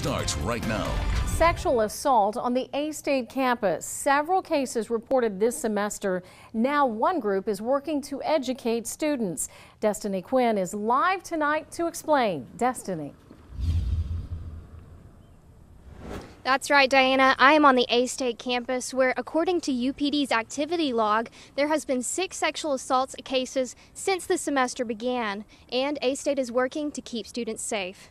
starts right now. Sexual assault on the A-State campus. Several cases reported this semester. Now one group is working to educate students. Destiny Quinn is live tonight to explain. Destiny. That's right, Diana. I am on the A State campus where, according to UPD's activity log, there has been six sexual assaults cases since the semester began, and A State is working to keep students safe.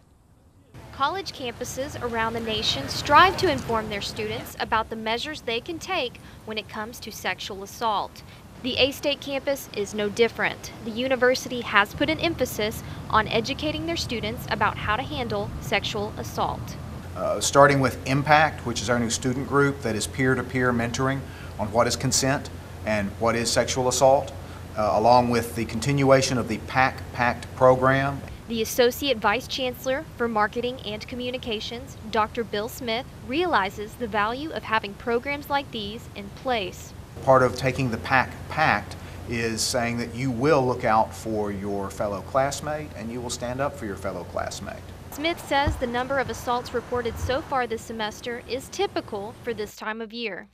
College campuses around the nation strive to inform their students about the measures they can take when it comes to sexual assault. The A State campus is no different. The university has put an emphasis on educating their students about how to handle sexual assault. Uh, starting with Impact, which is our new student group that is peer-to-peer mentoring on what is consent and what is sexual assault, uh, along with the continuation of the PAC PACT program. The Associate Vice Chancellor for Marketing and Communications, Dr. Bill Smith, realizes the value of having programs like these in place. Part of taking the PAC PACT is saying that you will look out for your fellow classmate and you will stand up for your fellow classmate. Smith says the number of assaults reported so far this semester is typical for this time of year.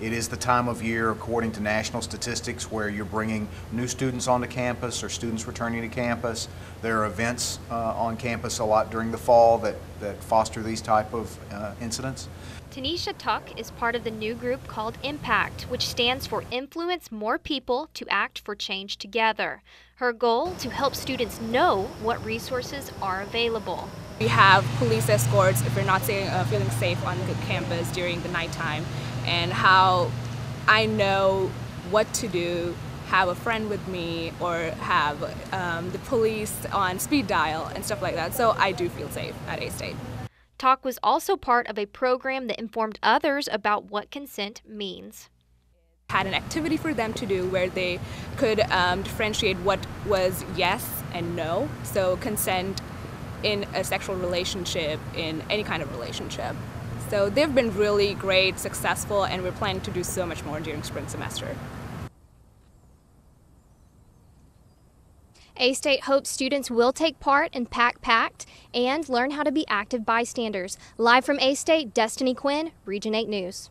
It is the time of year, according to national statistics, where you're bringing new students onto campus or students returning to campus. There are events uh, on campus a lot during the fall that, that foster these type of uh, incidents. Tanisha Tuck is part of the new group called Impact, which stands for Influence More People to Act for Change Together. Her goal to help students know what resources are available. We have police escorts if you're not uh, feeling safe on the campus during the nighttime, and how I know what to do, have a friend with me, or have um, the police on speed dial and stuff like that. So I do feel safe at A State. Tuck was also part of a program that informed others about what consent means had an activity for them to do where they could um, differentiate what was yes and no. So consent in a sexual relationship, in any kind of relationship. So they've been really great, successful, and we're planning to do so much more during spring semester. A-State hopes students will take part in PAC PACT and learn how to be active bystanders. Live from A-State, Destiny Quinn, Region 8 News.